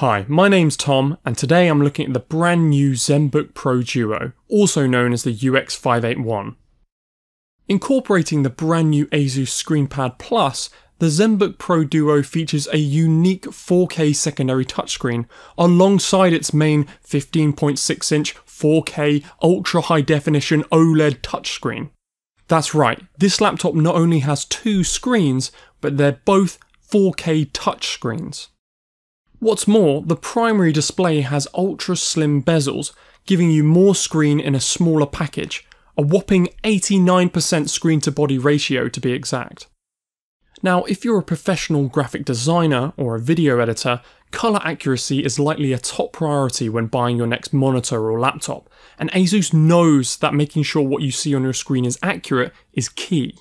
Hi, my name's Tom, and today I'm looking at the brand new ZenBook Pro Duo, also known as the UX581. Incorporating the brand new Asus ScreenPad Plus, the ZenBook Pro Duo features a unique 4K secondary touchscreen alongside its main 15.6 inch 4K ultra high definition OLED touchscreen. That's right, this laptop not only has two screens, but they're both 4K touchscreens. What's more, the primary display has ultra slim bezels, giving you more screen in a smaller package, a whopping 89% screen to body ratio to be exact. Now, if you're a professional graphic designer or a video editor, colour accuracy is likely a top priority when buying your next monitor or laptop, and Asus knows that making sure what you see on your screen is accurate is key.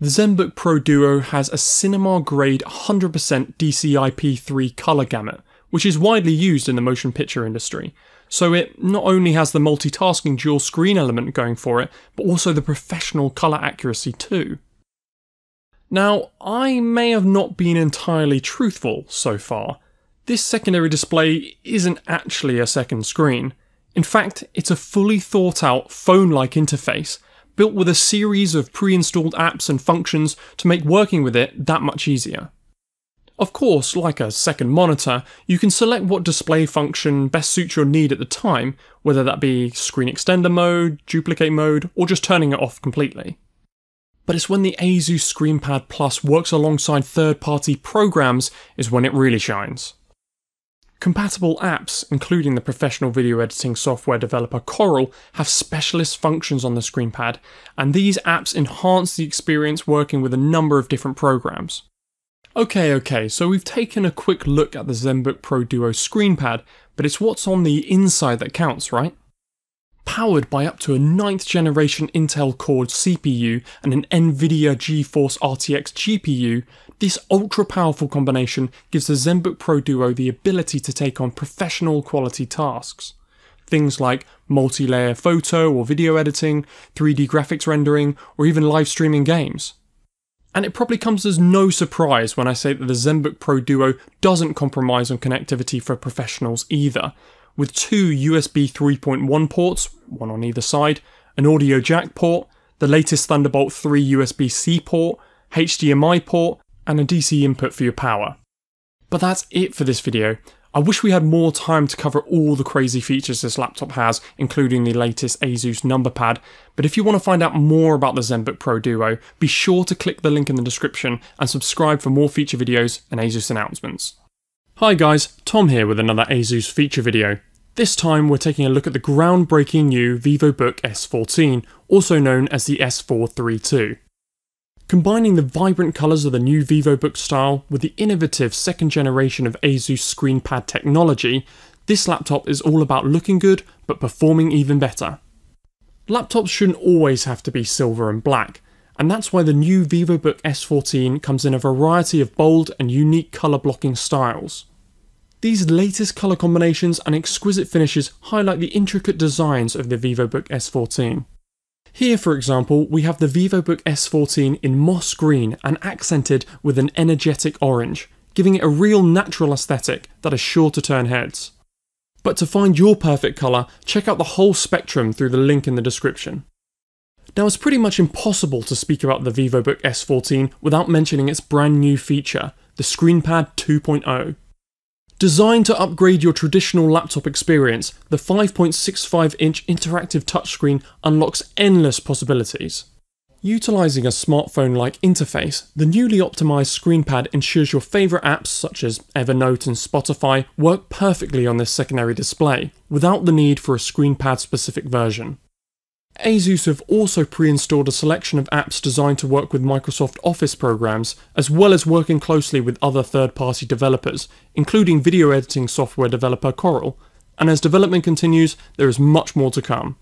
The ZenBook Pro Duo has a cinema grade 100% DCI-P3 colour gamut, which is widely used in the motion picture industry. So it not only has the multitasking dual screen element going for it, but also the professional colour accuracy too. Now, I may have not been entirely truthful so far. This secondary display isn't actually a second screen. In fact, it's a fully thought out phone like interface built with a series of pre-installed apps and functions to make working with it that much easier. Of course, like a second monitor, you can select what display function best suits your need at the time, whether that be screen extender mode, duplicate mode, or just turning it off completely. But it's when the Asus ScreenPad Plus works alongside third-party programs is when it really shines. Compatible apps, including the professional video editing software developer Corel, have specialist functions on the screenpad, and these apps enhance the experience working with a number of different programs. Okay, okay, so we've taken a quick look at the ZenBook Pro Duo screenpad, but it's what's on the inside that counts, right? Powered by up to a 9th generation Intel Core CPU and an Nvidia GeForce RTX GPU, this ultra powerful combination gives the ZenBook Pro Duo the ability to take on professional quality tasks. Things like multi-layer photo or video editing, 3D graphics rendering, or even live streaming games. And it probably comes as no surprise when I say that the ZenBook Pro Duo doesn't compromise on connectivity for professionals either, with two USB 3.1 ports, one on either side, an audio jack port, the latest Thunderbolt 3 USB C port, HDMI port, and a DC input for your power. But that's it for this video. I wish we had more time to cover all the crazy features this laptop has, including the latest Asus number pad, but if you want to find out more about the ZenBook Pro Duo, be sure to click the link in the description and subscribe for more feature videos and Asus announcements. Hi guys, Tom here with another Asus feature video. This time we're taking a look at the groundbreaking new VivoBook S14, also known as the S432. Combining the vibrant colours of the new VivoBook style with the innovative second generation of Asus ScreenPad technology, this laptop is all about looking good but performing even better. Laptops shouldn't always have to be silver and black, and that's why the new VivoBook S14 comes in a variety of bold and unique colour blocking styles. These latest colour combinations and exquisite finishes highlight the intricate designs of the VivoBook S14. Here, for example, we have the VivoBook S14 in moss green and accented with an energetic orange, giving it a real natural aesthetic that is sure to turn heads. But to find your perfect colour, check out the whole spectrum through the link in the description. Now it's pretty much impossible to speak about the VivoBook S14 without mentioning its brand new feature, the ScreenPad 2.0. Designed to upgrade your traditional laptop experience, the 5.65 inch interactive touchscreen unlocks endless possibilities. Utilising a smartphone like interface, the newly optimised screenpad ensures your favourite apps such as Evernote and Spotify work perfectly on this secondary display, without the need for a screenpad specific version. Asus have also pre-installed a selection of apps designed to work with Microsoft Office programs, as well as working closely with other third-party developers, including video editing software developer Corel, and as development continues, there is much more to come.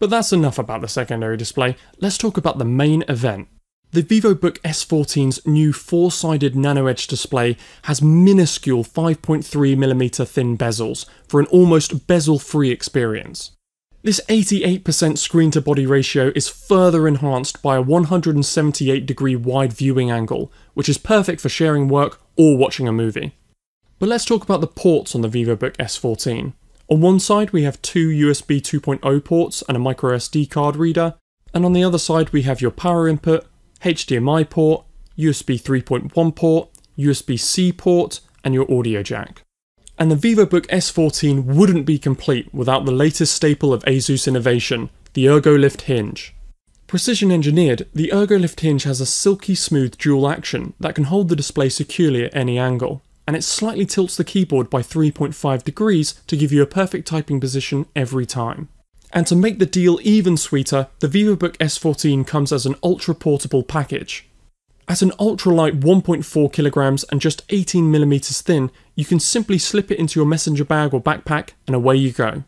But that's enough about the secondary display, let's talk about the main event. The VivoBook S14's new four-sided nano edge display has minuscule 5.3mm thin bezels for an almost bezel-free experience. This 88% screen to body ratio is further enhanced by a 178 degree wide viewing angle, which is perfect for sharing work or watching a movie. But let's talk about the ports on the VivoBook S14. On one side we have two USB 2.0 ports and a microSD card reader, and on the other side we have your power input, HDMI port, USB 3.1 port, USB-C port, and your audio jack. And the VivoBook S14 wouldn't be complete without the latest staple of ASUS innovation, the ErgoLift hinge. Precision engineered, the ErgoLift hinge has a silky smooth dual action that can hold the display securely at any angle, and it slightly tilts the keyboard by 3.5 degrees to give you a perfect typing position every time. And to make the deal even sweeter, the VivoBook S14 comes as an ultra portable package. At an ultralight 1.4 kilograms and just 18 millimeters thin, you can simply slip it into your messenger bag or backpack and away you go.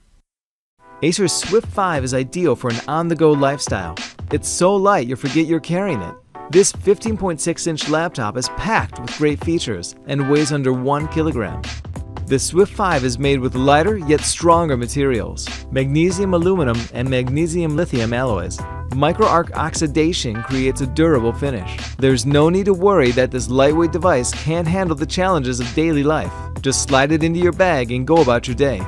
Acer's Swift 5 is ideal for an on-the-go lifestyle. It's so light you forget you're carrying it. This 15.6-inch laptop is packed with great features and weighs under 1 kilogram. The Swift 5 is made with lighter yet stronger materials, magnesium aluminum and magnesium lithium alloys. Micro-arc oxidation creates a durable finish. There's no need to worry that this lightweight device can't handle the challenges of daily life. Just slide it into your bag and go about your day.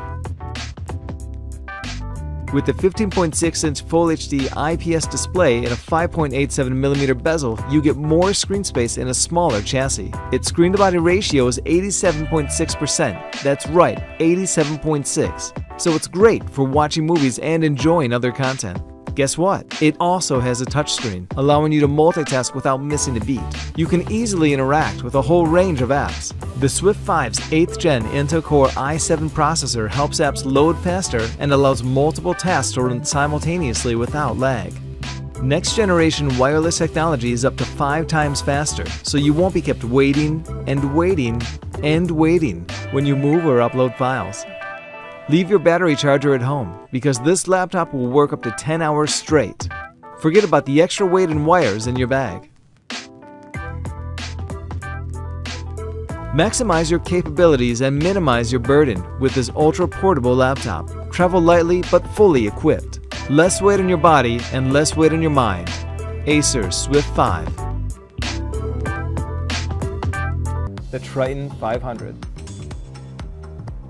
With the 15.6-inch Full HD IPS display and a 5.87mm bezel, you get more screen space in a smaller chassis. Its screen-to-body ratio is 87.6%. That's right, 87.6. So it's great for watching movies and enjoying other content. Guess what? It also has a touchscreen, allowing you to multitask without missing a beat. You can easily interact with a whole range of apps. The Swift 5's 8th gen Intel Core i7 processor helps apps load faster and allows multiple tasks to run simultaneously without lag. Next generation wireless technology is up to 5 times faster, so you won't be kept waiting and waiting and waiting when you move or upload files. Leave your battery charger at home because this laptop will work up to 10 hours straight. Forget about the extra weight and wires in your bag. Maximize your capabilities and minimize your burden with this ultra portable laptop. Travel lightly but fully equipped. Less weight on your body and less weight on your mind. Acer Swift 5. The Triton 500.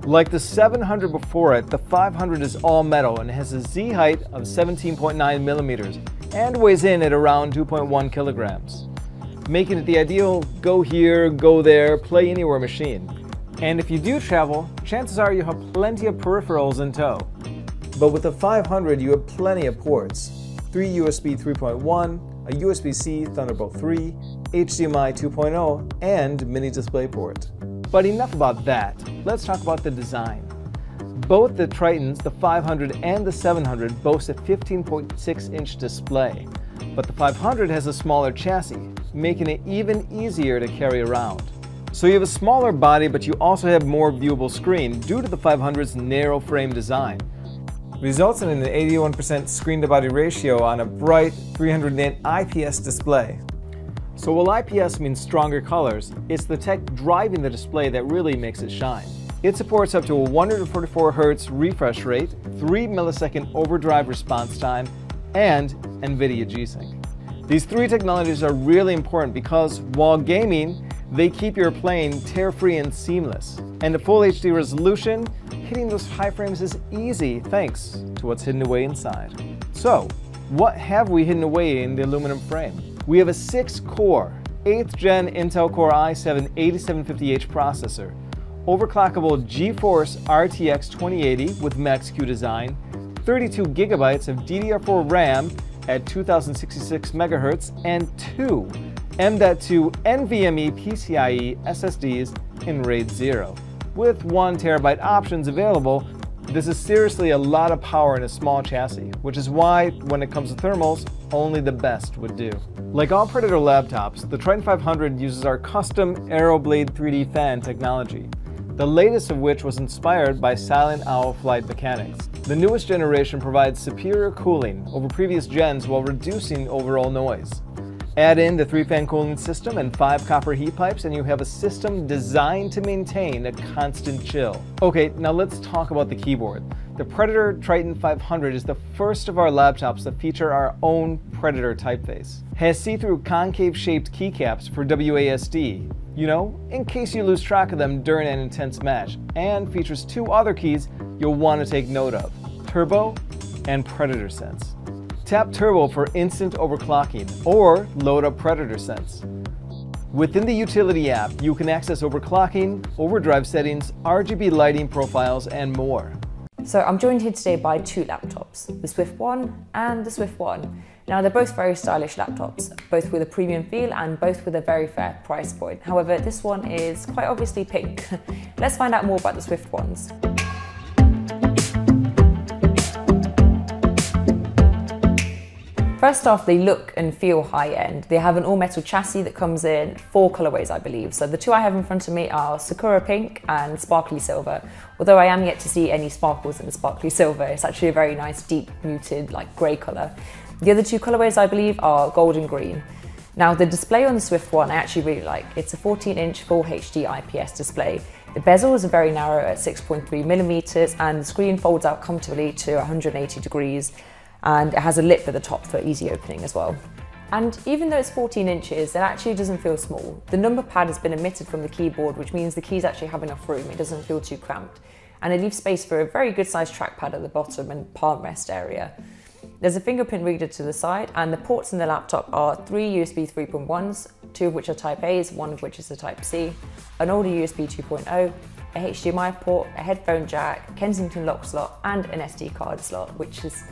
Like the 700 before it, the 500 is all metal and has a Z height of 17.9 millimeters and weighs in at around 2.1 kilograms, making it the ideal go here, go there, play anywhere machine. And if you do travel, chances are you have plenty of peripherals in tow. But with the 500, you have plenty of ports. 3 USB 3.1, a USB-C Thunderbolt 3, HDMI 2.0, and mini DisplayPort. But enough about that. Let's talk about the design. Both the Tritons, the 500 and the 700, boast a 15.6 inch display, but the 500 has a smaller chassis, making it even easier to carry around. So you have a smaller body, but you also have more viewable screen due to the 500's narrow frame design, resulting in an 81% screen to body ratio on a bright 300 nit IPS display. So while IPS means stronger colors, it's the tech driving the display that really makes it shine. It supports up to a 144Hz refresh rate, 3 millisecond overdrive response time, and NVIDIA G-Sync. These three technologies are really important because while gaming, they keep your playing tear-free and seamless. And at full HD resolution, hitting those high frames is easy thanks to what's hidden away inside. So, what have we hidden away in the aluminum frame? We have a 6-core, 8th gen Intel Core i7 8750H processor, overclockable GeForce RTX 2080 with Max-Q design, 32 gigabytes of DDR4 RAM at 2066 MHz, and two M.2 NVMe PCIe SSDs in RAID 0, with 1 terabyte options available this is seriously a lot of power in a small chassis, which is why, when it comes to thermals, only the best would do. Like all Predator laptops, the Triton 500 uses our custom AeroBlade 3D fan technology, the latest of which was inspired by Silent Owl flight mechanics. The newest generation provides superior cooling over previous gens while reducing overall noise. Add in the three-fan cooling system and five copper heat pipes and you have a system designed to maintain a constant chill. Okay, now let's talk about the keyboard. The Predator Triton 500 is the first of our laptops that feature our own Predator typeface. Has see-through concave-shaped keycaps for WASD, you know, in case you lose track of them during an intense match, and features two other keys you'll want to take note of Turbo and Predator Sense. Tap Turbo for instant overclocking or load up Predator Sense. Within the utility app, you can access overclocking, overdrive settings, RGB lighting profiles, and more. So I'm joined here today by two laptops, the Swift One and the Swift One. Now they're both very stylish laptops, both with a premium feel and both with a very fair price point. However, this one is quite obviously pink. Let's find out more about the Swift ones. First off, they look and feel high end. They have an all metal chassis that comes in four colorways, I believe. So the two I have in front of me are Sakura Pink and Sparkly Silver. Although I am yet to see any sparkles in the Sparkly Silver, it's actually a very nice, deep, muted, like grey color. The other two colorways, I believe, are gold and green. Now, the display on the Swift one I actually really like. It's a 14 inch full HD IPS display. The bezel is very narrow at 6.3 millimeters, and the screen folds out comfortably to 180 degrees and it has a lip at the top for easy opening as well. And even though it's 14 inches, it actually doesn't feel small. The number pad has been omitted from the keyboard, which means the keys actually have enough room. It doesn't feel too cramped. And it leaves space for a very good sized trackpad at the bottom and palm rest area. There's a fingerprint reader to the side, and the ports in the laptop are three USB 3.1s, two of which are Type A's, one of which is a Type C, an older USB 2.0, a HDMI port, a headphone jack, Kensington lock slot, and an SD card slot, which is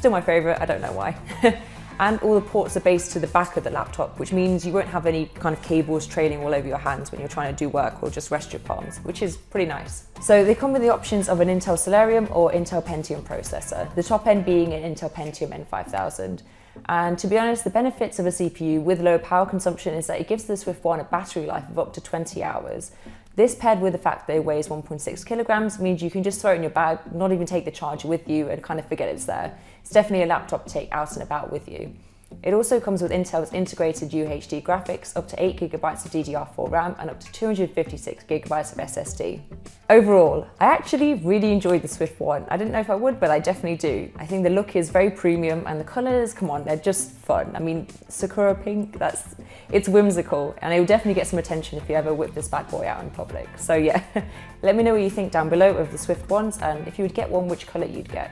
Still my favourite, I don't know why. and all the ports are based to the back of the laptop, which means you won't have any kind of cables trailing all over your hands when you're trying to do work or just rest your palms, which is pretty nice. So they come with the options of an Intel Celeron or Intel Pentium processor, the top end being an Intel Pentium N5000. And to be honest, the benefits of a CPU with low power consumption is that it gives the Swift One a battery life of up to 20 hours. This paired with the fact that it weighs 1.6 kilograms means you can just throw it in your bag, not even take the charger with you and kind of forget it's there. It's definitely a laptop to take out and about with you. It also comes with Intel's integrated UHD graphics, up to 8GB of DDR4 RAM and up to 256GB of SSD. Overall, I actually really enjoyed the Swift one. I didn't know if I would, but I definitely do. I think the look is very premium and the colours, come on, they're just fun. I mean, Sakura Pink, that's, it's whimsical and it will definitely get some attention if you ever whip this bad boy out in public. So yeah, let me know what you think down below of the Swift ones and if you would get one, which colour you'd get.